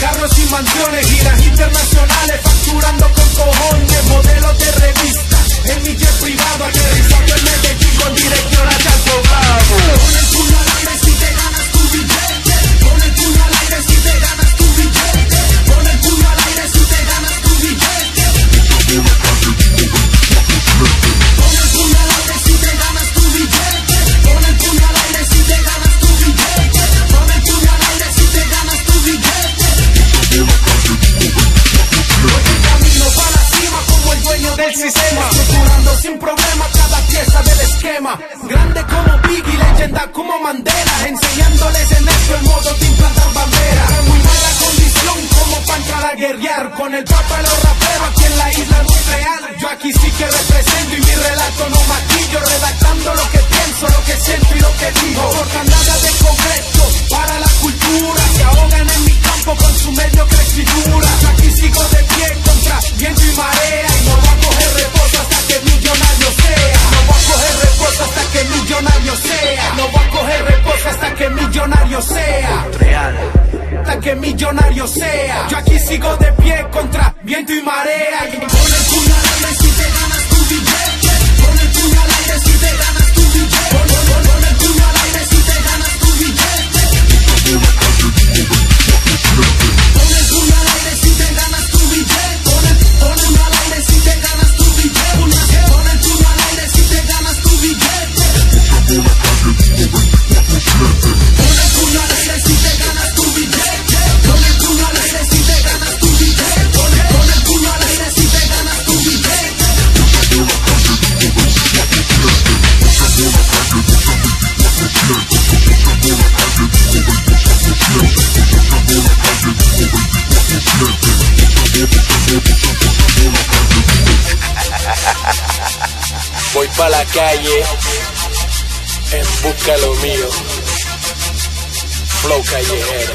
Carros y mansiones, giras internacionales, facturando con cojones, modelos de revista. En mi jet privado aterrizado en sistema. Estructurando sin problema cada pieza del esquema. Grande como Biggie, leyenda como Mandela. Enseñándoles en esto el modo de implantar bandera. Muy mala condición como para guerrear. Con el papel o rapero aquí en la isla no es real. Yo aquí sí que represento y mi relato no maquillo. Redactando lo que tengo. millonario sea. Real. Hasta que millonario sea. Yo aquí sigo de pie contra viento y marea. Voy pa' la calle en busca de lo mío. Flow callejero.